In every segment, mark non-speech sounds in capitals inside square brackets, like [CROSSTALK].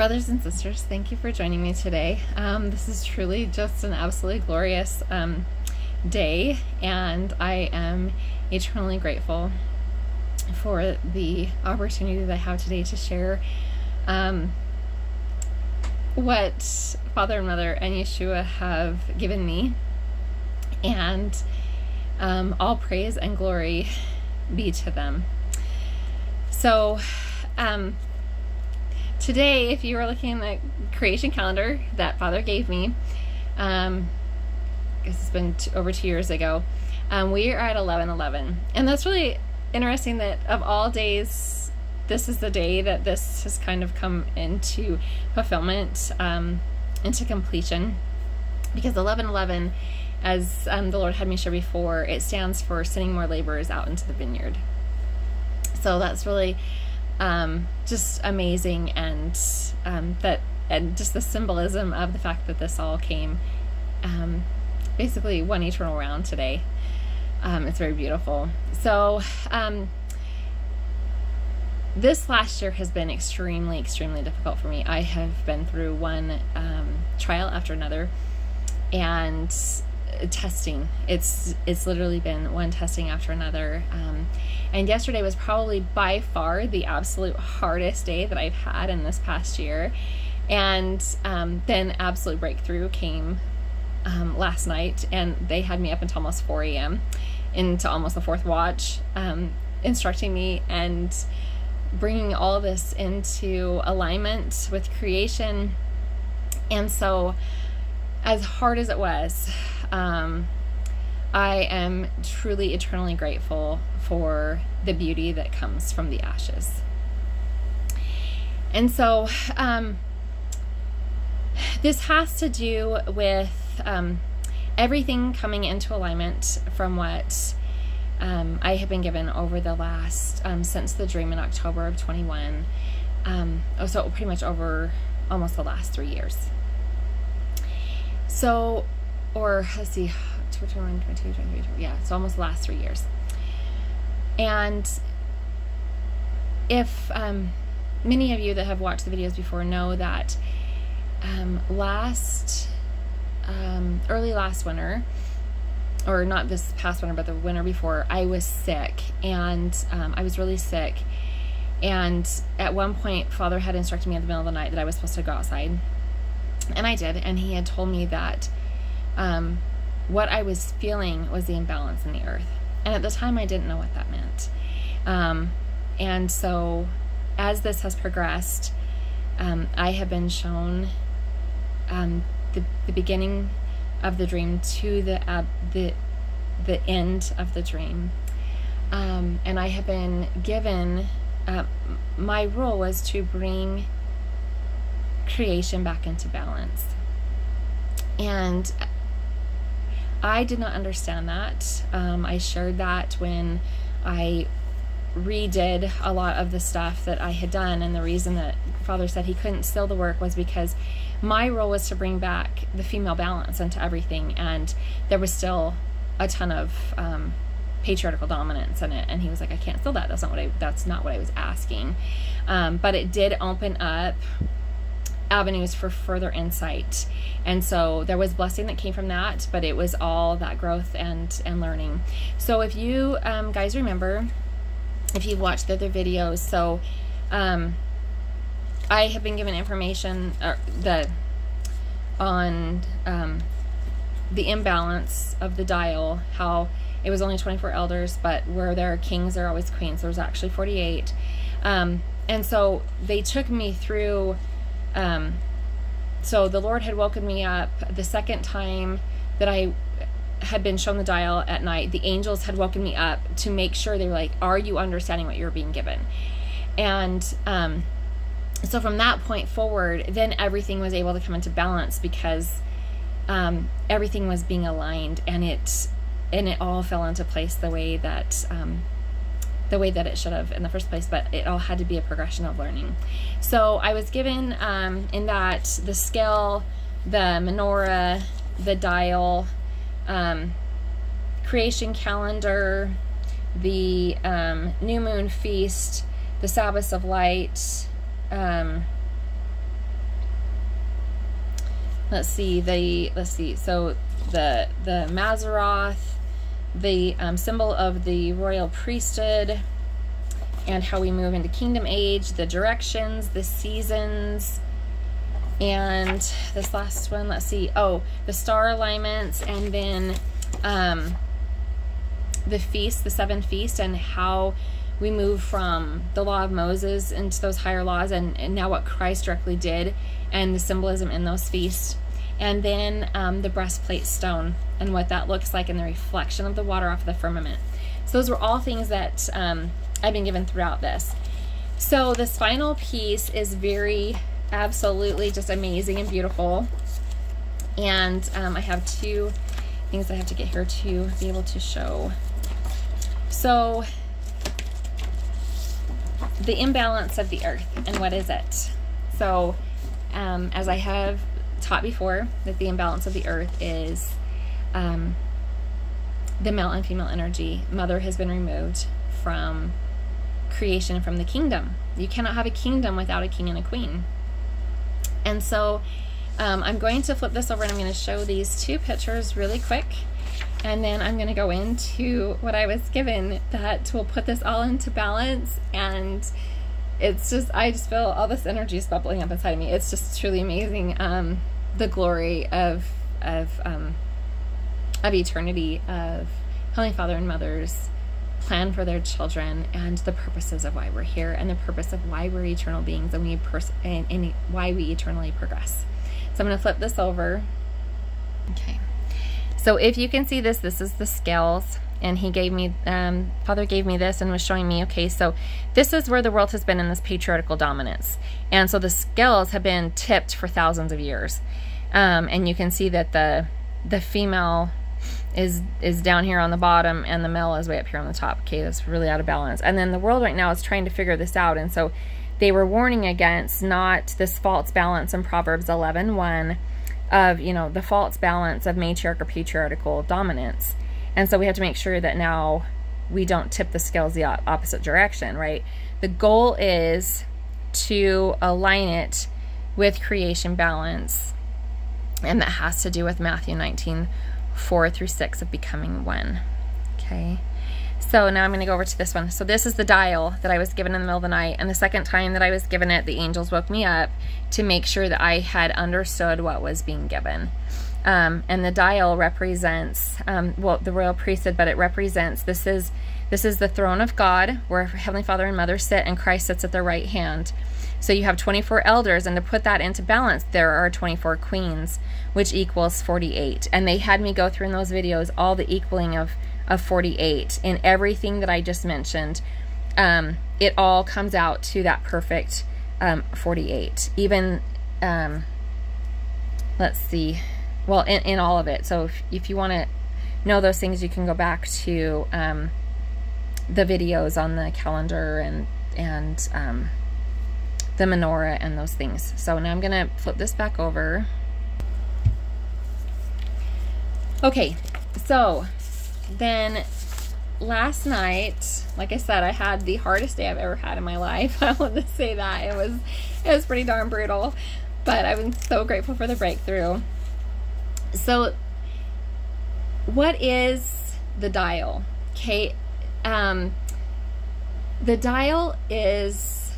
Brothers and sisters, thank you for joining me today. Um, this is truly just an absolutely glorious um, day, and I am eternally grateful for the opportunity that I have today to share um, what Father and Mother and Yeshua have given me. And um, all praise and glory be to them. So, um, today, if you were looking at the creation calendar that Father gave me, um, I guess it's been t- over two years ago, um, we are at 1111. And that's really interesting that of all days, this is the day that this has kind of come into fulfillment, um, into completion. Because 1111, as um, the Lord had me share before, it stands for sending more laborers out into the vineyard. So that's really um, just amazing, and um, that and just the symbolism of the fact that this all came um, basically one eternal round today. Um, it's very beautiful. So, um, this last year has been extremely, extremely difficult for me. I have been through one um, trial after another, and testing. It's it's literally been one testing after another. Um, and yesterday was probably by far the absolute hardest day that I've had in this past year. And um, then absolute breakthrough came um, last night, and they had me up until almost 4 a.m. into almost the fourth watch, um, instructing me and bringing all this into alignment with creation. And so, as hard as it was, um, I am truly eternally grateful for the beauty that comes from the ashes. And so, um, this has to do with um, everything coming into alignment from what um, I have been given over the last, um, since the dream in October of 21. Um, oh, so, pretty much over almost the last three years. So, or let's see, 21, 22, 23, yeah, it's almost the last three years. And if um, many of you that have watched the videos before know that um, last, um, early last winter, or not this past winter, but the winter before, I was sick and um, I was really sick. And at one point, Father had instructed me in the middle of the night that I was supposed to go outside. And I did. And he had told me that um, what I was feeling was the imbalance in the earth. And at the time, I didn't know what that meant. Um, and so, as this has progressed, um, I have been shown um, the, the beginning of the dream to the the the end of the dream, um, and I have been given. Uh, my role was to bring creation back into balance, and I did not understand that. Um, I shared that when I redid a lot of the stuff that I had done, and the reason that Father said he couldn't seal the work was because my role was to bring back the female balance into everything, and there was still a ton of um, patriarchal dominance in it. And he was like, "I can't seal that. That's not what I. That's not what I was asking." Um, but it did open up avenues for further insight. And so there was blessing that came from that, but it was all that growth and and learning. So if you um, guys remember, if you've watched the other videos, so um, I have been given information uh, that on um, the imbalance of the dial, how it was only 24 elders, but where there are kings, there are always queens. There was actually 48. Um, and so they took me through um, so the Lord had woken me up the second time that I had been shown the dial at night. The angels had woken me up to make sure they were like, "Are you understanding what you're being given?" And um, so from that point forward, then everything was able to come into balance because um, everything was being aligned, and it and it all fell into place the way that um, the way that it should have in the first place, but it all had to be a progression of learning. So I was given um, in that the scale, the menorah, the dial, um, creation calendar, the um, new moon feast, the Sabbath of light, um, let's see the let's see so the the Mazzaroth, the um, symbol of the royal priesthood, and how we move into kingdom age, the directions, the seasons, and this last one, let's see, oh, the star alignments, and then um, the feast, the seven feast, and how we move from the law of Moses into those higher laws, and, and now what Christ directly did, and the symbolism in those feasts. And then um, the breastplate stone and what that looks like in the reflection of the water off of the firmament. So those were all things that um, I've been given throughout this. So this final piece is very absolutely just amazing and beautiful. And um, I have two things I have to get here to be able to show. So the imbalance of the earth and what is it? So um, as I have taught before, that the imbalance of the earth is um, the male and female energy. Mother has been removed from creation from the kingdom. You cannot have a kingdom without a king and a queen. And so um, I'm going to flip this over and I'm going to show these two pictures really quick. And then I'm going to go into what I was given that will put this all into balance. And it's just, I just feel all this energy is bubbling up inside of me. It's just truly amazing. Um, the glory of, of, um, of eternity, of Heavenly Father and Mother's plan for their children and the purposes of why we're here and the purpose of why we're eternal beings and we pers- and, and why we eternally progress. So I'm going to flip this over. Okay. So if you can see this, this is the scales and he gave me, um, Father gave me this and was showing me, okay, so this is where the world has been in this patriarchal dominance. And so the scales have been tipped for thousands of years. Um, and you can see that the, the female is is down here on the bottom and the male is way up here on the top. Okay, that's really out of balance. And then the world right now is trying to figure this out. And so they were warning against not this false balance in Proverbs 11, 1 of, you know, the false balance of matriarch or patriarchal dominance. And so we have to make sure that now we don't tip the scales the opposite direction, right? The goal is to align it with creation balance. And that has to do with Matthew 19, 4 through 6 of becoming one. Okay. So now I'm going to go over to this one. So this is the dial that I was given in the middle of the night. And the second time that I was given it, the angels woke me up to make sure that I had understood what was being given. Um, and the dial represents, um, well, the royal priesthood, but it represents, this is, this is the throne of God where Heavenly Father and Mother sit and Christ sits at their right hand. So you have 24 elders, and to put that into balance, there are 24 queens, which equals 48. And they had me go through in those videos all the equaling of, of 48 in everything that I just mentioned. Um, it all comes out to that perfect um, 48. Even, um, let's see, well, in, in all of it. So if, if you want to know those things, you can go back to um, the videos on the calendar and, and, um, the menorah and those things. So now I'm going to flip this back over. Okay, so then last night, like I said, I had the hardest day I've ever had in my life. [LAUGHS] I want to say that. It was it was pretty darn brutal, but I've been so grateful for the breakthrough. So what is the dial? Okay, um, the dial is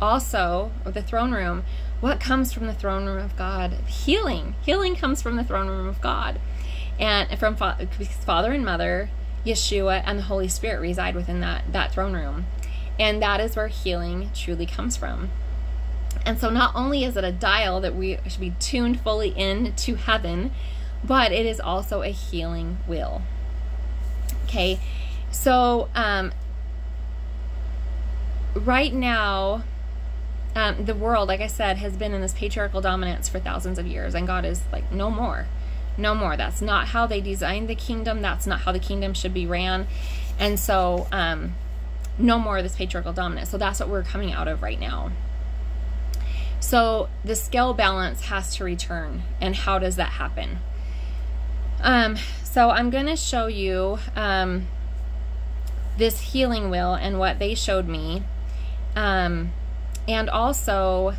also the throne room what comes from the throne room of god? Healing. Healing comes from the throne room of god. And from father and mother yeshua and the holy spirit reside within that that throne room. And that is where healing truly comes from and so not only is it a dial that we should be tuned fully in to heaven but it is also a healing wheel okay so um right now um, the world, like I said, has been in this patriarchal dominance for thousands of years, and God is like, no more, no more. That's not how they designed the kingdom. That's not how the kingdom should be ran. And so, um, no more of this patriarchal dominance. So that's what we're coming out of right now. So the scale balance has to return. And how does that happen? Um, so I'm going to show you um, this healing wheel and what they showed me. Um, and also,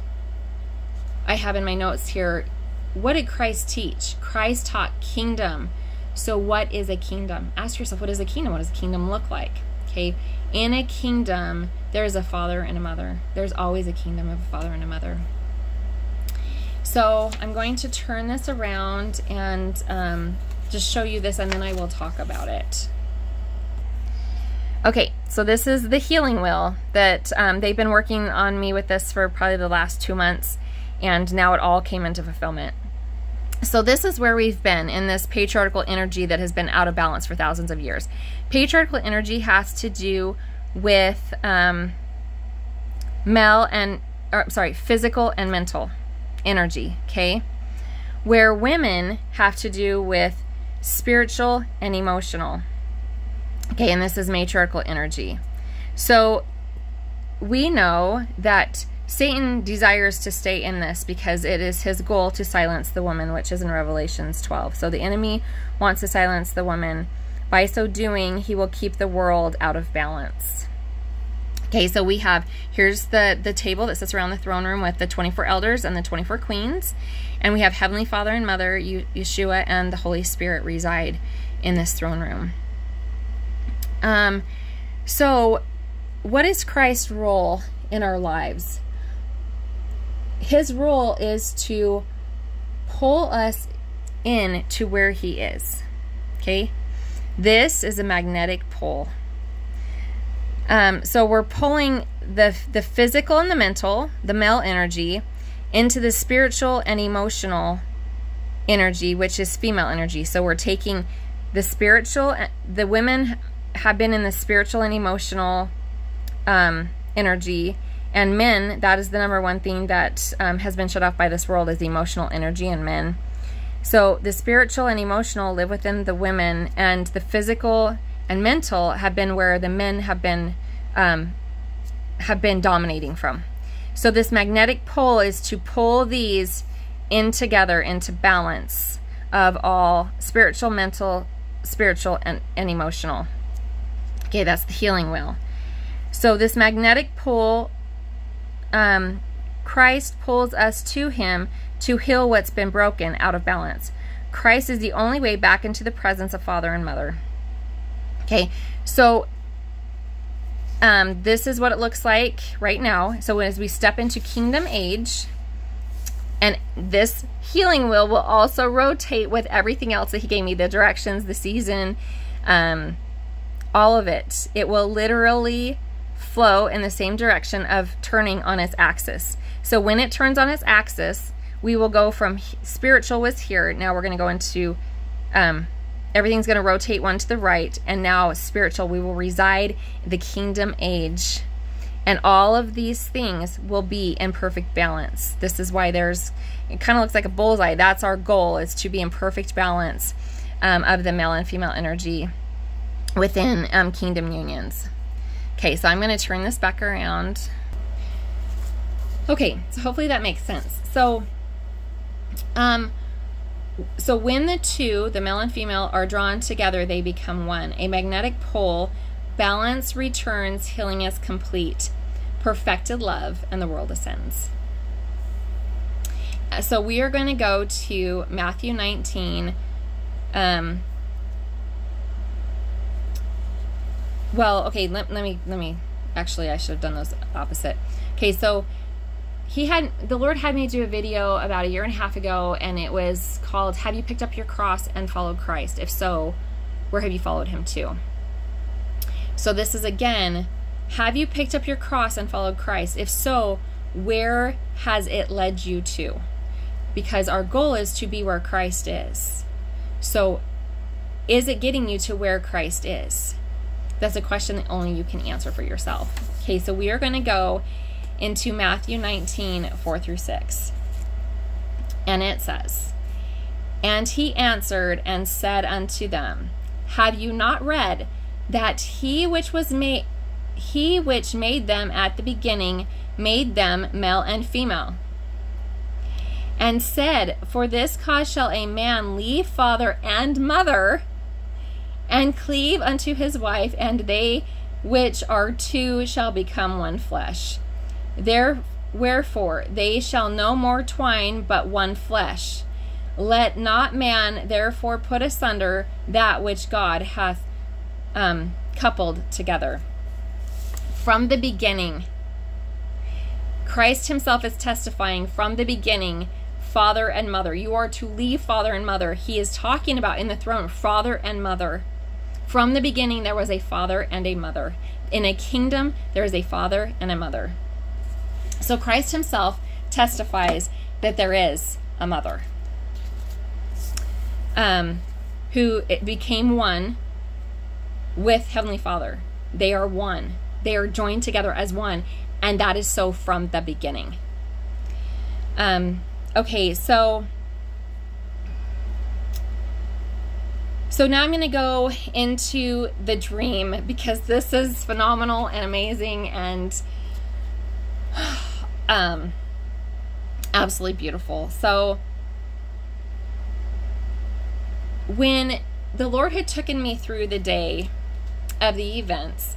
I have in my notes here what did Christ teach? Christ taught kingdom. So, what is a kingdom? Ask yourself, what is a kingdom? What does a kingdom look like? Okay, in a kingdom, there's a father and a mother. There's always a kingdom of a father and a mother. So, I'm going to turn this around and um, just show you this, and then I will talk about it. Okay, so this is the healing wheel that um, they've been working on me with this for probably the last two months, and now it all came into fulfillment. So this is where we've been in this patriarchal energy that has been out of balance for thousands of years. Patriarchal energy has to do with um, male and, or, sorry, physical and mental energy, okay? Where women have to do with spiritual and emotional. Okay, and this is matriarchal energy. So we know that Satan desires to stay in this because it is his goal to silence the woman, which is in Revelations 12. So the enemy wants to silence the woman. By so doing, he will keep the world out of balance. Okay, so we have, here's the, the table that sits around the throne room with the 24 elders and the 24 queens. And we have Heavenly Father and Mother, Yeshua, and the Holy Spirit reside in this throne room. Um, so, what is Christ's role in our lives? His role is to pull us in to where he is. Okay? This is a magnetic pull. Um, so we're pulling the the physical and the mental, the male energy, into the spiritual and emotional energy, which is female energy. So we're taking the spiritual, the women have been in the spiritual and emotional um, energy. And men, that is the number one thing that um, has been shut off by this world is emotional energy in men. So the spiritual and emotional live within the women, and the physical and mental have been where the men have been um, have been dominating from. So this magnetic pull is to pull these in together into balance of all spiritual, mental, spiritual, and, and emotional. Okay, that's the healing wheel. So this magnetic pull, um, Christ pulls us to him to heal what's been broken out of balance. Christ is the only way back into the presence of Father and Mother. Okay, so um, this is what it looks like right now. So as we step into kingdom age, and this healing wheel will also rotate with everything else that he gave me, the directions, the season, um, all of it. It will literally flow in the same direction of turning on its axis. So when it turns on its axis, we will go from spiritual was here. Now we're going to go into, um, everything's going to rotate one to the right. And now spiritual, we will reside the kingdom age. And all of these things will be in perfect balance. This is why there's, it kind of looks like a bullseye. That's our goal is to be in perfect balance um, of the male and female energy within um, kingdom unions. Okay, so I'm going to turn this back around. Okay, so hopefully that makes sense. So, um, so when the two, the male and female, are drawn together, they become one. A magnetic pole, balance returns, healing is complete, perfected love, and the world ascends. So we are going to go to Matthew 19, um, well, okay, let, let me, let me, actually, I should have done those opposite. Okay, so he had, the Lord had me do a video about a year and a half ago, and it was called, Have You Picked Up Your Cross and Followed Christ? If so, where have you followed him to? So this is again, have you picked up your cross and followed Christ? If so, where has it led you to? Because our goal is to be where Christ is. So, is it getting you to where Christ is? That's a question that only you can answer for yourself. Okay, so we are going to go into Matthew 19, 4 through 6. And it says, And he answered and said unto them, Have you not read that he which was made he which made them at the beginning made them male and female? And said, For this cause shall a man leave father and mother and cleave unto his wife, and they which are two shall become one flesh. There, wherefore they shall no more twine, but one flesh. Let not man therefore put asunder that which God hath um, coupled together. From the beginning, Christ himself is testifying from the beginning father and mother. You are to leave father and mother. He is talking about in the throne, father and mother. From the beginning, there was a father and a mother. In a kingdom, there is a father and a mother. So Christ himself testifies that there is a mother um, who became one with Heavenly Father. They are one, they are joined together as one, and that is so from the beginning. Um, okay, so. So now I'm going to go into the dream because this is phenomenal and amazing and [SIGHS] um, absolutely beautiful. So when the Lord had taken me through the day of the events,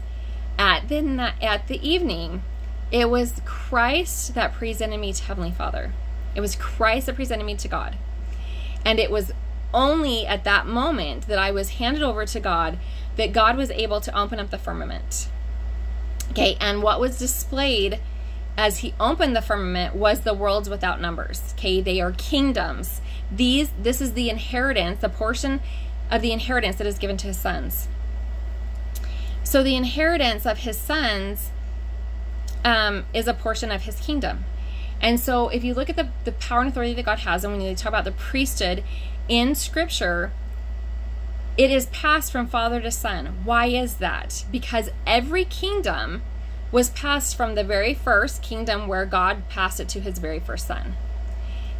at the at the evening, it was Christ that presented me to Heavenly Father. It was Christ that presented me to God. And it was only at that moment that I was handed over to God that God was able to open up the firmament. Okay, and what was displayed as he opened the firmament was the worlds without numbers. Okay, they are kingdoms. These this is the inheritance, the portion of the inheritance that is given to his sons. So the inheritance of his sons um, is a portion of his kingdom. And so if you look at the, the power and authority that God has, and when you talk about the priesthood in scripture, it is passed from father to son. Why is that? Because every kingdom was passed from the very first kingdom where God passed it to his very first son.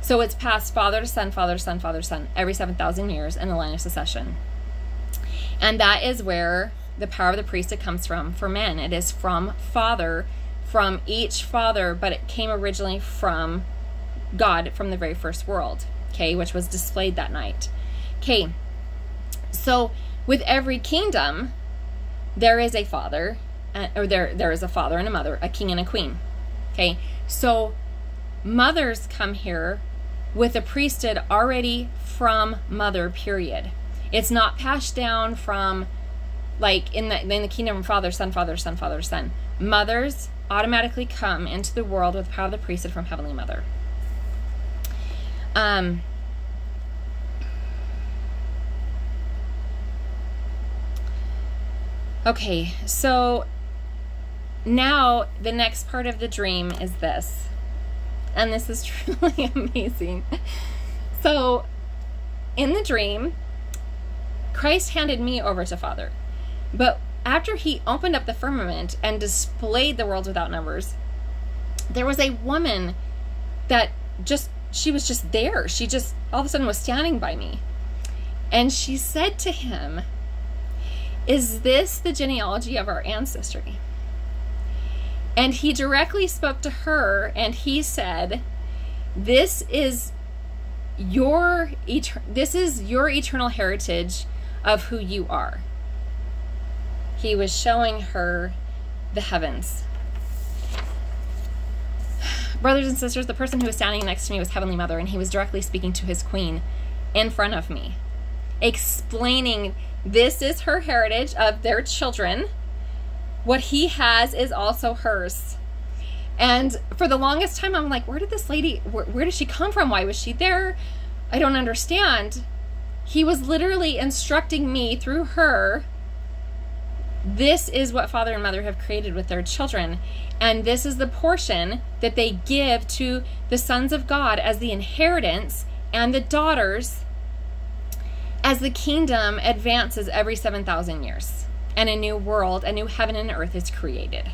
So it's passed father to son, father to son, father to son every 7,000 years in the line of succession. And that is where the power of the priesthood comes from for men. It is from father, from each father, but it came originally from God from the very first world, okay, which was displayed that night. Okay, so with every kingdom, there is a father uh, or there there is a father and a mother, a king and a queen. Okay, so mothers come here with a priesthood already from mother. Period. It's not passed down from like in the in the kingdom of father, son, father, son, father, son. Mothers automatically come into the world with power of the priesthood from heavenly mother. Um. Okay, so now the next part of the dream is this and this is [LAUGHS] truly amazing so in the dream christ handed me over to father but after he opened up the firmament and displayed the worlds without numbers there was a woman that just she was just there she just all of a sudden was standing by me and she said to him is this the genealogy of our ancestry and he directly spoke to her and he said, This is your this is your eternal heritage of who you are. He was showing her the heavens. Brothers and sisters, the person who was standing next to me was Heavenly Mother, and he was directly speaking to his queen in front of me, explaining this is her heritage of their children what he has is also hers. And for the longest time, I'm like, where did this lady, where, where did she come from? Why was she there? I don't understand. He was literally instructing me through her. This is what father and mother have created with their children. And this is the portion that they give to the sons of God as the inheritance and the daughters as the kingdom advances every 7,000 years and a new world, a new heaven and earth is created.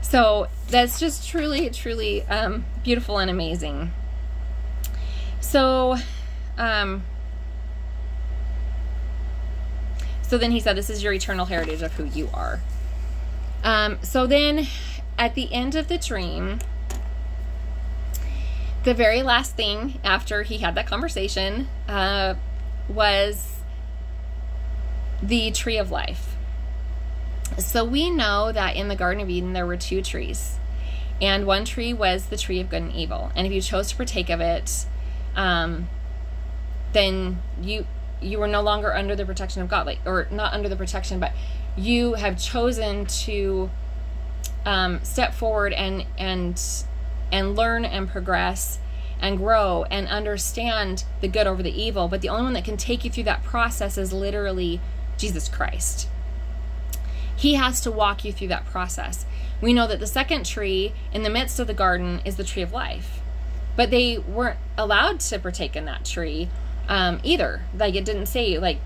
So that's just truly, truly um, beautiful and amazing. So, um, so then he said, This is your eternal heritage of who you are. Um, so then at the end of the dream, the very last thing after he had that conversation uh, was the tree of life. So we know that in the Garden of Eden there were two trees. And one tree was the tree of good and evil. And if you chose to partake of it, um, then you you are no longer under the protection of God, like or not under the protection, but you have chosen to um, step forward and and and learn and progress and grow and understand the good over the evil. But the only one that can take you through that process is literally Jesus Christ. He has to walk you through that process. We know that the second tree in the midst of the garden is the tree of life, but they weren't allowed to partake in that tree um, either. Like it didn't say, like,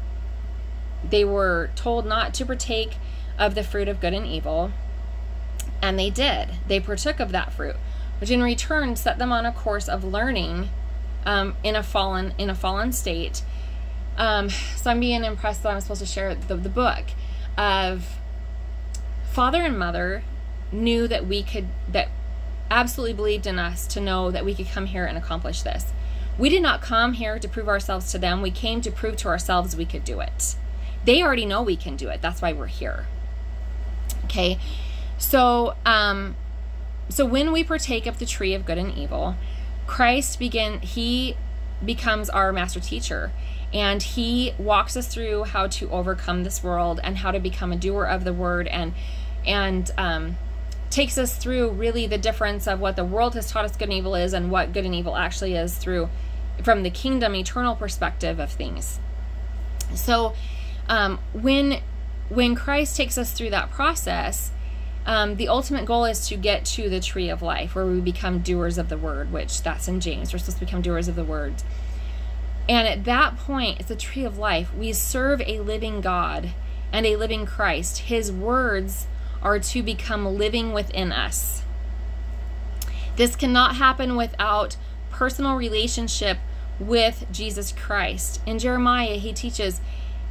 they were told not to partake of the fruit of good and evil, and they did. They partook of that fruit, which in return set them on a course of learning um, in a fallen in a fallen state. Um, so I'm being impressed that I'm supposed to share the, the book of father and mother knew that we could that absolutely believed in us to know that we could come here and accomplish this. We did not come here to prove ourselves to them. We came to prove to ourselves we could do it. They already know we can do it. That's why we're here. Okay. So, um, so when we partake of the tree of good and evil, Christ begin he becomes our master teacher. And he walks us through how to overcome this world and how to become a doer of the word and and um, takes us through really the difference of what the world has taught us good and evil is and what good and evil actually is through from the kingdom eternal perspective of things. So um, when when christ takes us through that process um, the ultimate goal is to get to the tree of life where we become doers of the word which that's in james we're supposed to become doers of the word and at that point it's the tree of life we serve a living god and a living christ his words are to become living within us. This cannot happen without personal relationship with Jesus Christ. In Jeremiah, he teaches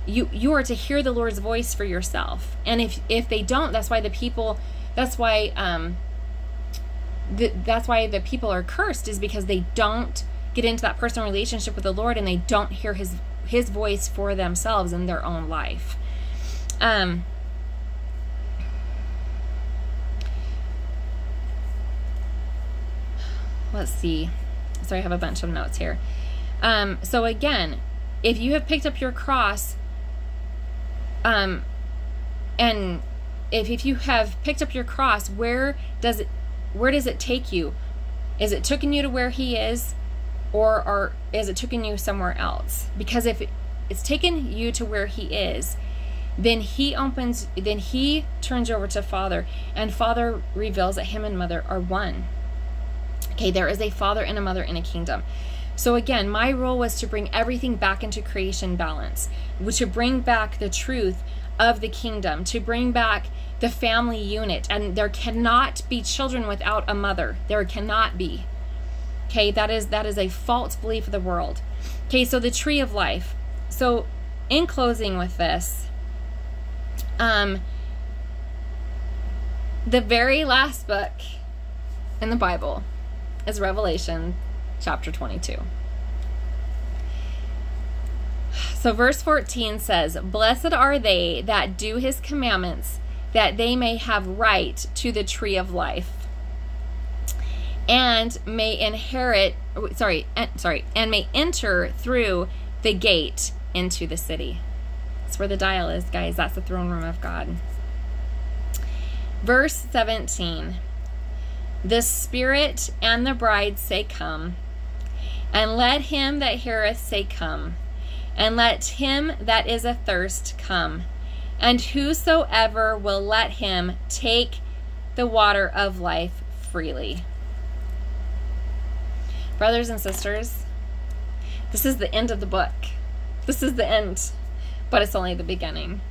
you you are to hear the Lord's voice for yourself. And if if they don't, that's why the people that's why um the, that's why the people are cursed is because they don't get into that personal relationship with the Lord and they don't hear his his voice for themselves in their own life. Um let's see. Sorry, I have a bunch of notes here. Um, so again, if you have picked up your cross, um, and if, if you have picked up your cross, where does it where does it take you? Is it taking you to where he is, or or is it taking you somewhere else? Because if it's taken you to where he is, then he opens then he turns over to father and father reveals that him and mother are one Okay, there is a father and a mother in a kingdom. So again, my role was to bring everything back into creation balance, to bring back the truth of the kingdom, to bring back the family unit. And there cannot be children without a mother. There cannot be. Okay, that is that is a false belief of the world. Okay, so the tree of life. So in closing with this, um the very last book in the Bible is Revelation chapter 22. So, verse 14 says, Blessed are they that do his commandments, that they may have right to the tree of life and may inherit sorry sorry and may enter through the gate into the city that's where the dial is guys that's the throne room of god verse 17 the Spirit and the bride say, Come. And let him that heareth say, Come. And let him that is athirst come. And whosoever will let him take the water of life freely. Brothers and sisters, this is the end of the book. This is the end, but it's only the beginning.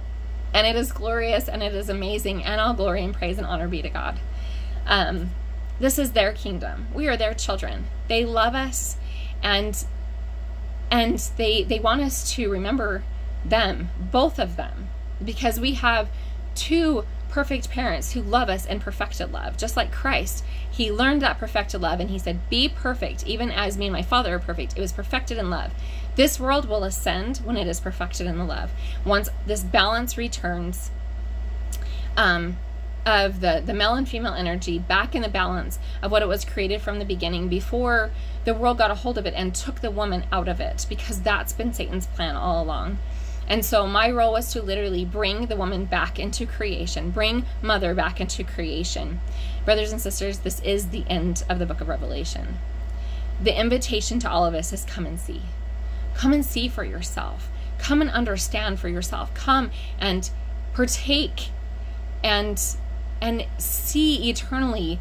And it is glorious and it is amazing, and all glory and praise and honor be to God. Um, this is their kingdom. We are their children. They love us and and they they want us to remember them, both of them, because we have two perfect parents who love us in perfected love, just like Christ. He learned that perfected love and he said, Be perfect, even as me and my Father are perfect. It was perfected in love. This world will ascend when it is perfected in the love. Once this balance returns, um, of the the male and female energy back in the balance of what it was created from the beginning before the world got a hold of it and took the woman out of it because that's been Satan's plan all along. And so my role was to literally bring the woman back into creation, bring mother back into creation. Brothers and sisters, this is the end of the book of Revelation. The invitation to all of us is come and see. Come and see for yourself. Come and understand for yourself. Come and partake and and see eternally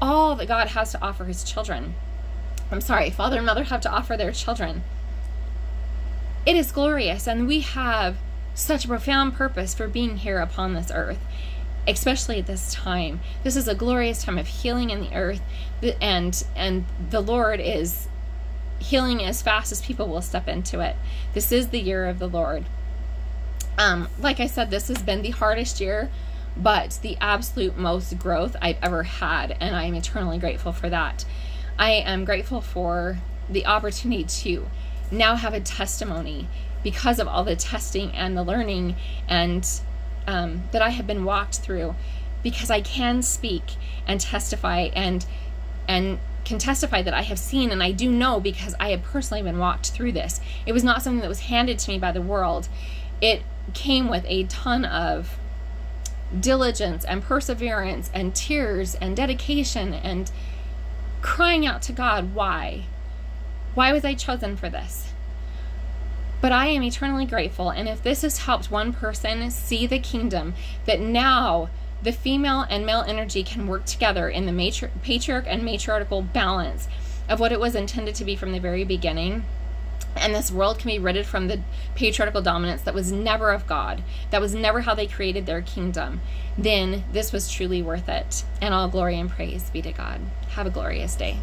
all that God has to offer his children. I'm sorry, father and mother have to offer their children. It is glorious, and we have such a profound purpose for being here upon this earth, especially at this time. This is a glorious time of healing in the earth, and and the Lord is healing as fast as people will step into it. This is the year of the Lord. Um, like I said, this has been the hardest year but the absolute most growth I've ever had, and I am eternally grateful for that. I am grateful for the opportunity to now have a testimony because of all the testing and the learning and um, that I have been walked through because I can speak and testify and and can testify that I have seen and I do know because I have personally been walked through this. It was not something that was handed to me by the world. It came with a ton of diligence and perseverance and tears and dedication and crying out to God, why? Why was I chosen for this? But I am eternally grateful. And if this has helped one person see the kingdom, that now the female and male energy can work together in the matri- patriarch and matriarchal balance of what it was intended to be from the very beginning and this world can be ridded from the patriarchal dominance that was never of God, that was never how they created their kingdom, then this was truly worth it. And all glory and praise be to God. Have a glorious day.